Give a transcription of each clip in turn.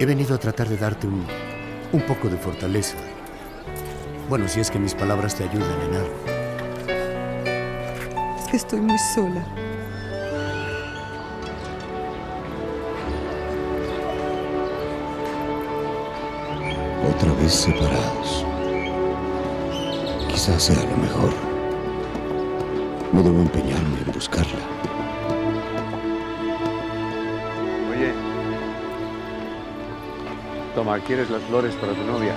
He venido a tratar de darte un, un poco de fortaleza. Bueno, si es que mis palabras te ayudan en algo. Es que estoy muy sola. Otra vez separados. Quizás sea lo mejor. No debo empeñarme en buscarla. Toma, ¿quieres las flores para tu novia?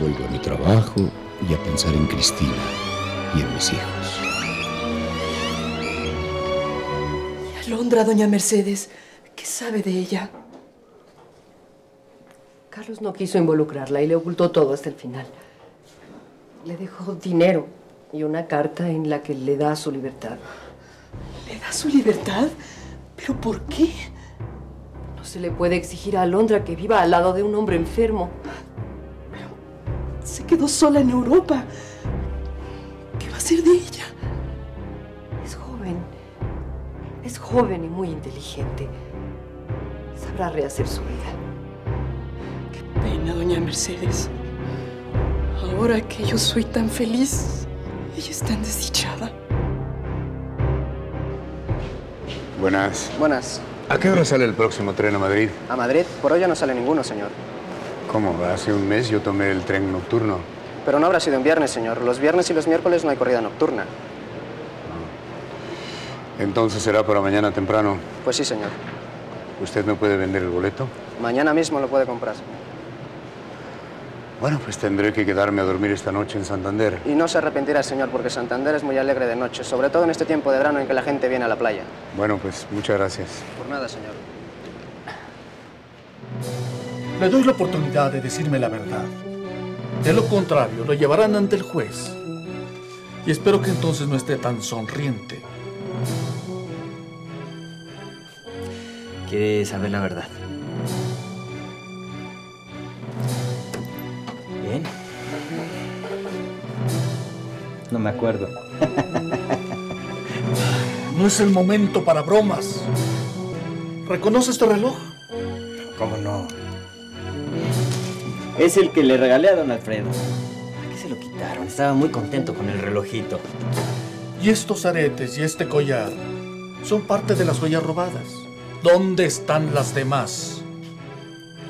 Vuelvo a mi trabajo y a pensar en Cristina y en mis hijos. Y Alondra, doña Mercedes, ¿qué sabe de ella? Carlos no quiso involucrarla y le ocultó todo hasta el final. Le dejó dinero y una carta en la que le da su libertad. ¿Le da su libertad? ¿Pero por qué? No se le puede exigir a Alondra que viva al lado de un hombre enfermo. Se quedó sola en Europa. ¿Qué va a ser de ella? Es joven. Es joven y muy inteligente. Sabrá rehacer su vida. Qué pena, doña Mercedes. Ahora que yo soy tan feliz, ella es tan desdichada. Buenas. Buenas. ¿A qué hora sale el próximo tren a Madrid? A Madrid, por hoy ya no sale ninguno, señor. ¿Cómo? Hace un mes yo tomé el tren nocturno. Pero no habrá sido en viernes, señor. Los viernes y los miércoles no hay corrida nocturna. Entonces será para mañana temprano. Pues sí, señor. ¿Usted me puede vender el boleto? Mañana mismo lo puede comprar. Bueno, pues tendré que quedarme a dormir esta noche en Santander. Y no se arrepentirá, señor, porque Santander es muy alegre de noche, sobre todo en este tiempo de verano en que la gente viene a la playa. Bueno, pues muchas gracias. Por nada, señor. Le doy la oportunidad de decirme la verdad. De lo contrario, lo llevarán ante el juez. Y espero que entonces no esté tan sonriente. Quiere saber la verdad. No me acuerdo. No es el momento para bromas. ¿Reconoce este reloj? ¿Cómo no? Es el que le regalé a don Alfredo. ¿Para qué se lo quitaron? Estaba muy contento con el relojito. Y estos aretes y este collar son parte de las joyas robadas. ¿Dónde están las demás?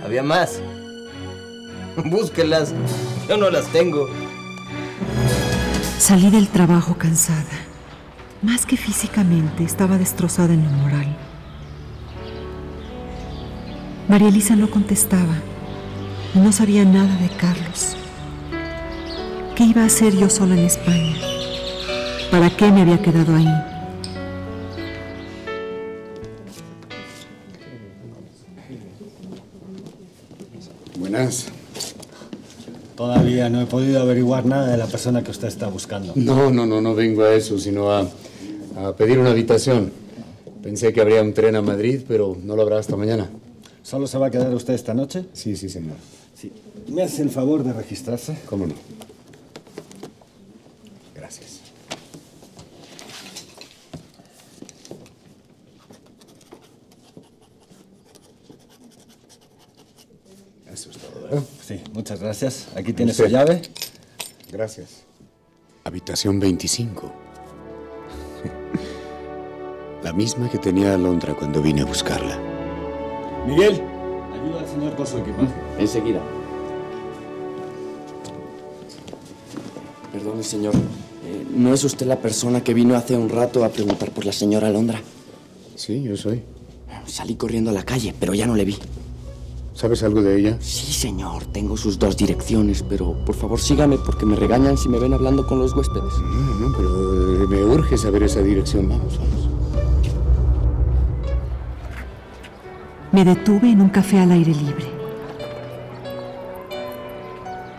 Había más. Búsquelas. Yo no las tengo. Salí del trabajo cansada. Más que físicamente, estaba destrozada en lo moral. María Elisa no contestaba. No sabía nada de Carlos. ¿Qué iba a hacer yo sola en España? ¿Para qué me había quedado ahí? Buenas. Todavía no he podido averiguar nada de la persona que usted está buscando. No, no, no, no vengo a eso, sino a, a pedir una habitación. Pensé que habría un tren a Madrid, pero no lo habrá hasta mañana. ¿Solo se va a quedar usted esta noche? Sí, sí, señor. Sí. ¿Me hace el favor de registrarse? ¿Cómo no? Gracias. Eso es todo, ¿verdad? Sí, muchas gracias. Aquí tiene su llave. Gracias. Habitación 25. La misma que tenía Alondra cuando vine a buscarla. Miguel, ayuda al señor con su equipaje. Enseguida. Perdone, señor. Eh, ¿No es usted la persona que vino hace un rato a preguntar por la señora Alondra? Sí, yo soy. Salí corriendo a la calle, pero ya no le vi. ¿Sabes algo de ella? Sí, señor. Tengo sus dos direcciones, pero por favor sígame porque me regañan si me ven hablando con los huéspedes. No, no, pero eh, me urge saber esa dirección. Vamos, vamos. Me detuve en un café al aire libre.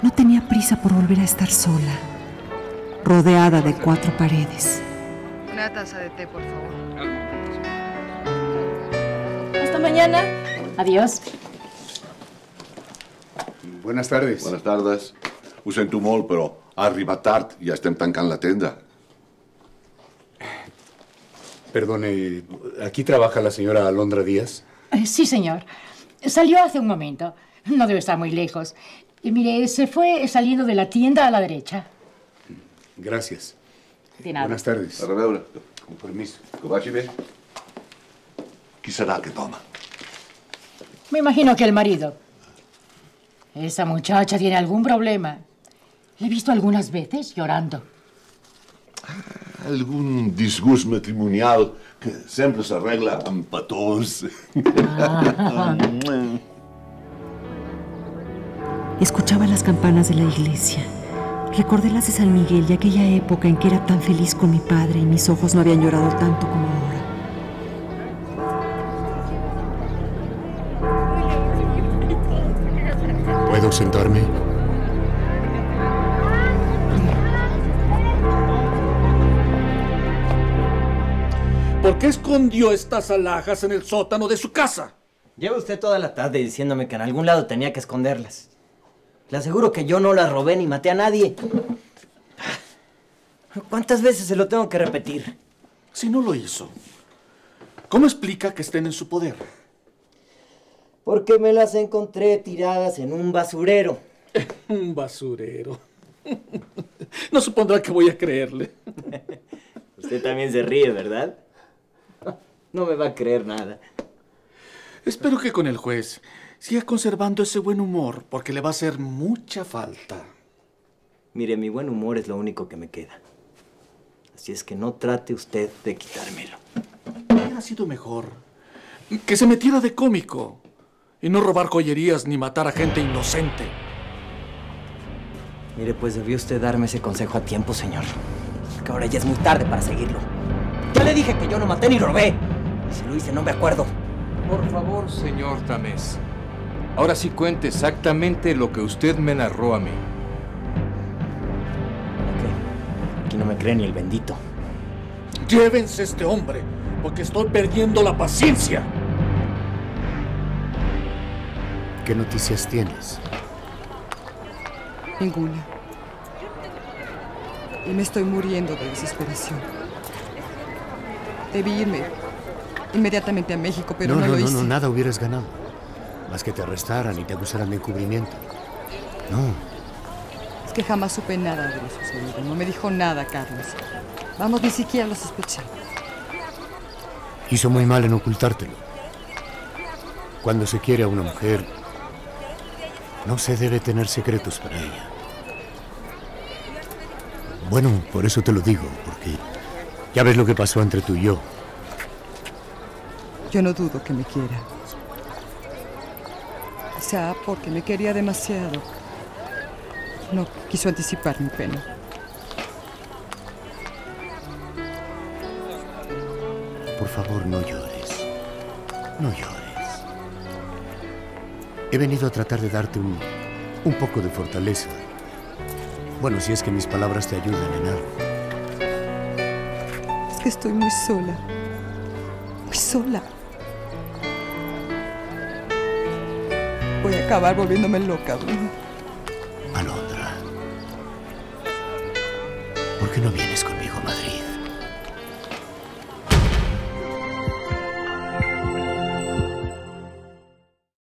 No tenía prisa por volver a estar sola, rodeada de cuatro paredes. Una taza de té, por favor. Hasta mañana. Adiós. Buenas tardes. Buenas tardes. Ho sento molt, però ha arribat tard i ja estem tancant la tenda. Perdone, ¿aquí trabaja la señora Alondra Díaz? Eh, Sí, señor. Salió hace un momento. No debe estar muy lejos. Y mire, se fue saliendo de la tienda a la derecha. Gracias. De nada. Buenas tardes. A reveure. Con permiso. Que vagi bé. Qui serà aquest home? Me imagino que el marido. Esa muchacha tiene algún problema. Le he visto algunas veces llorando. Algun disgust matrimonial que sempre s'arregla amb petons. Escuchaba las campanas de la iglesia. Recordé las de San Miguel y aquella época en que era tan feliz con mi padre y mis ojos no habían llorado tanto como ahora. ¿Puedo sentarme? ¿Por qué escondió estas alhajas en el sótano de su casa? Lleva usted toda la tarde diciéndome que en algún lado tenía que esconderlas. Le aseguro que yo no las robé ni maté a nadie. ¿Cuántas veces se lo tengo que repetir? Si no lo hizo, ¿cómo explica que estén en su poder? Porque me las encontré tiradas en un basurero. Un basurero. No supondrá que voy a creerle. Usted también se ríe, ¿verdad? No me va a creer nada. Espero que con el juez siga conservando ese buen humor, porque le va a hacer mucha falta. Mire, mi buen humor es lo único que me queda. Así es que no trate usted de quitármelo. Hubiera sido mejor que se metiera de cómico y no robar joyerías ni matar a gente inocente. Mire, pues debió usted darme ese consejo a tiempo, señor. Que ahora ya es muy tarde para seguirlo. Ya le dije que yo no maté ni robé. Y si lo hice, no me acuerdo. Por favor, señor Tamés. Ahora sí cuente exactamente lo que usted me narró a mí. Aquí no me cree ni el bendito. Llévense este hombre, porque estoy perdiendo la paciencia. ¿Qué noticias tienes? Ninguna. Y me estoy muriendo de desesperación. Debí irme inmediatamente a México, pero no, no, lo no, hice. no, nada hubieras ganado. Más que te arrestaran y te acusaran de encubrimiento. No, Es que jamás supe nada de lo sucedido. No me dijo nada, Carlos. Vamos, ni siquiera lo sospeché. hizo muy mal en ocultártelo. Cuando se quiere a una mujer, no se debe tener secretos para ella. Bueno, por eso te lo digo, porque ya ves lo que pasó entre tú y yo. Yo no dudo que me quiera. Quizá porque me quería demasiado. No quiso anticipar mi pena. Por favor, no llores. No llores. He venido a tratar de darte un, un poco de fortaleza. Bueno, si es que mis palabras te ayudan en algo. Es que estoy muy sola. Muy sola. Voy a acabar volviéndome loca, Bruno. Alondra, ¿por qué no vienes conmigo a Madrid?